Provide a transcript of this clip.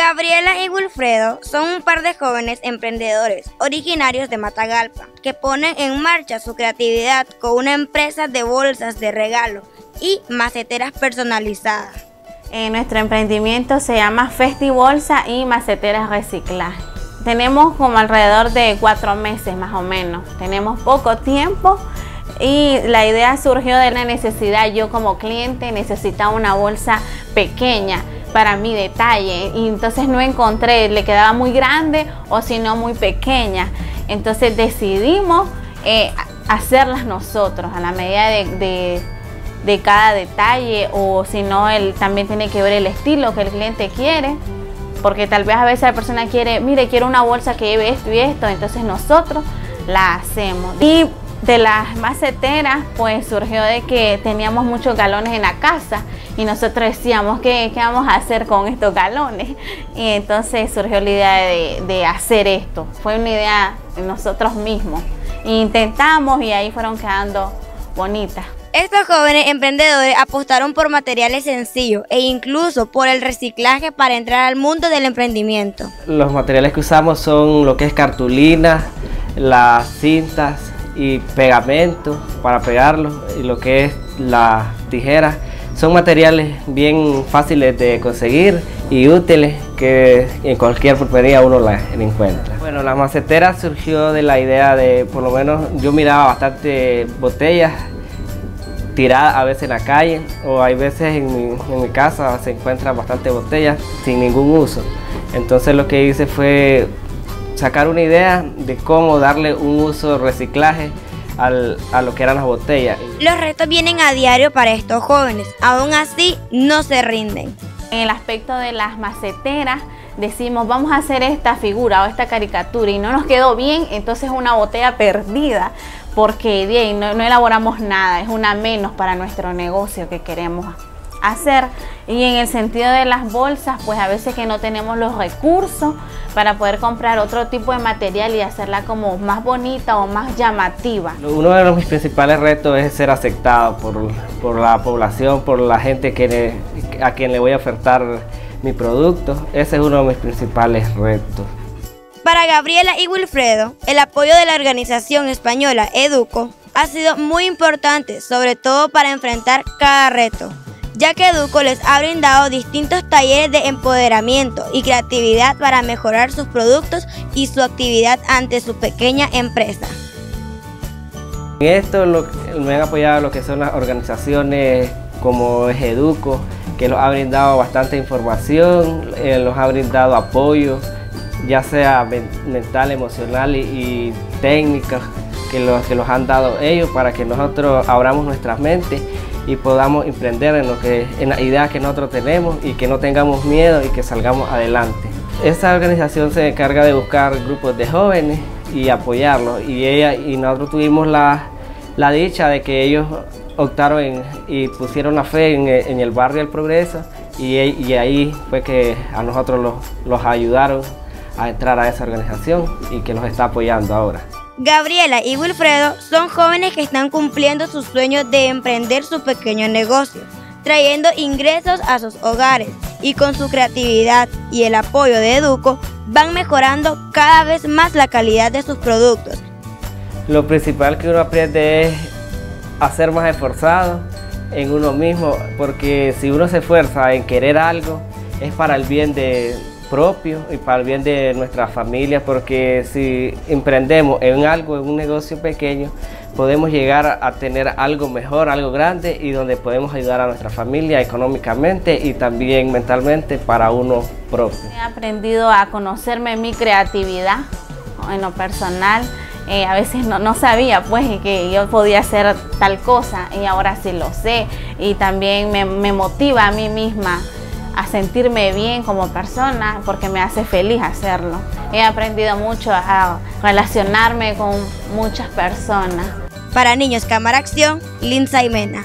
Gabriela y Wilfredo son un par de jóvenes emprendedores originarios de Matagalpa que ponen en marcha su creatividad con una empresa de bolsas de regalo y maceteras personalizadas. Eh, nuestro emprendimiento se llama Festi Bolsa y Maceteras Reciclaje. Tenemos como alrededor de cuatro meses más o menos. Tenemos poco tiempo y la idea surgió de la necesidad. Yo como cliente necesitaba una bolsa pequeña para mi detalle y entonces no encontré, le quedaba muy grande o si no muy pequeña. Entonces decidimos eh, hacerlas nosotros a la medida de, de, cada detalle o si no, también tiene que ver el estilo que el cliente quiere. Porque tal vez a veces la persona quiere, mire, quiero una bolsa que lleve esto y esto, entonces nosotros la hacemos. Y de las maceteras, pues surgió de que teníamos muchos galones en la casa y nosotros decíamos, ¿qué, qué vamos a hacer con estos galones? Y entonces surgió la idea de, hacer esto. Fue una idea de nosotros mismos. intentamos y ahí fueron quedando bonitas. Estos jóvenes emprendedores apostaron por materiales sencillos e incluso por el reciclaje para entrar al mundo del emprendimiento. Los materiales que usamos son lo que es cartulina, las cintas, y pegamento para pegarlo y lo que es las tijeras. Son materiales bien fáciles de conseguir y útiles que en cualquier pulpería uno las encuentra. Bueno, la macetera surgió de la idea de, por lo menos yo miraba bastante botellas tiradas a veces en la calle o hay veces en mi, en mi casa se encuentran bastante botellas sin ningún uso. Entonces lo que hice fue sacar una idea de cómo darle un uso reciclaje a lo que eran las botellas. Los retos vienen a diario para estos jóvenes, aún así no se rinden. En el aspecto de las maceteras, decimos vamos a hacer esta figura o esta caricatura y no nos quedó bien, entonces es una botella perdida porque no, no elaboramos nada, es una menos para nuestro negocio que queremos hacer. Y en el sentido de las bolsas, pues a veces que no tenemos los recursos para poder comprar otro tipo de material y hacerla como más bonita o más llamativa. Uno de los mis principales retos es ser aceptado por, la población, por la gente que a quien le voy a ofertar mi producto. Ese es uno de mis principales retos. Para Gabriela y Wilfredo, el apoyo de la organización española Educo ha sido muy importante, sobre todo para enfrentar cada reto ya que Educo les ha brindado distintos talleres de empoderamiento y creatividad para mejorar sus productos y su actividad ante su pequeña empresa. En esto me han apoyado lo que son las organizaciones como Educo, que nos ha brindado bastante información, eh, nos ha brindado apoyo, ya sea mental, emocional y, técnica, que los, que los han dado ellos para que nosotros abramos nuestras mentes y podamos emprender en, lo que, en las ideas que nosotros tenemos y que no tengamos miedo y que salgamos adelante. Esta organización se encarga de buscar grupos de jóvenes y apoyarlos y, ella, y nosotros tuvimos la, la dicha de que ellos optaron y pusieron la fe en, el barrio del Progreso y, y, ahí fue que a nosotros los, los ayudaron a entrar a esa organización y que nos está apoyando ahora. Gabriela y Wilfredo son jóvenes que están cumpliendo sus sueños de emprender su pequeño negocio, trayendo ingresos a sus hogares y con su creatividad y el apoyo de Educo van mejorando cada vez más la calidad de sus productos. Lo principal que uno aprende es a ser más esforzado en uno mismo, porque si uno se esfuerza en querer algo, es para el bien de, propio y para el bien de nuestra familia, porque si emprendemos en algo, en un negocio pequeño, podemos llegar a tener algo mejor, algo grande y donde podemos ayudar a nuestra familia económicamente y también mentalmente para uno propio. He aprendido a conocerme mi creatividad en lo personal. Eh, a veces no, sabía pues que yo podía hacer tal cosa y ahora sí lo sé y también me, me motiva a mí misma a sentirme bien como persona porque me hace feliz hacerlo. He aprendido mucho a relacionarme con muchas personas. Para Niños Cámara Acción, Lindsay Mena.